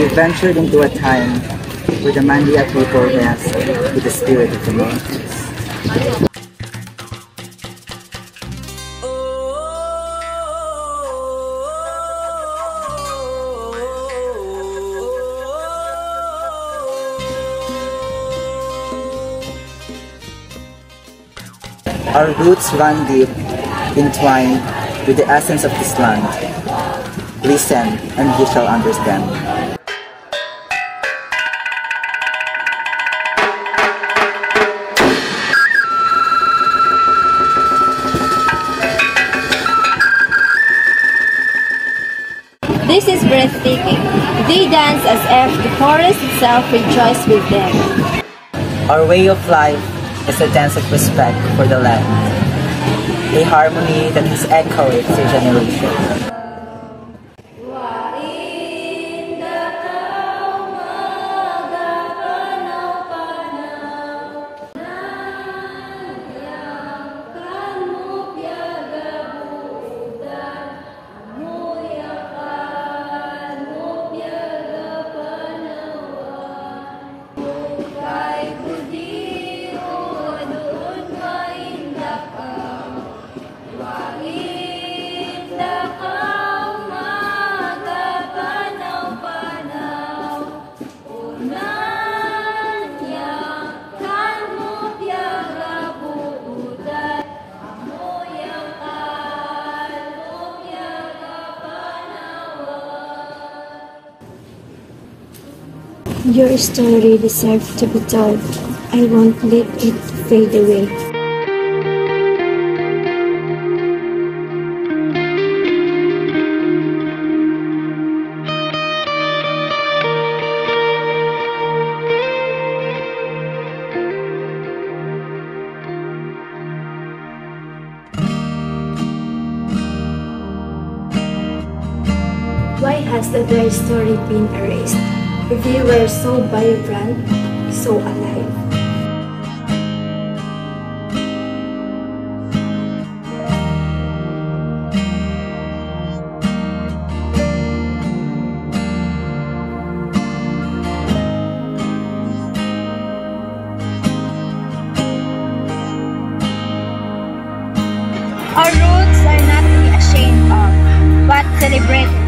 We ventured into a time where the Mandaya people wrestled with the spirit of the mountains. Our roots run deep, entwined with the essence of this land. Listen, and you shall understand. Breathtaking. They dance as if the forest itself rejoiced with them. Our way of life is a dance of respect for the land, a harmony that is echoed through generations. Your story deserves to be told. I won't let it fade away. Why has the their story been erased? They were so vibrant, so alive. Our roots are not to be ashamed of, but celebrated.